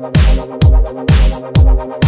We'll be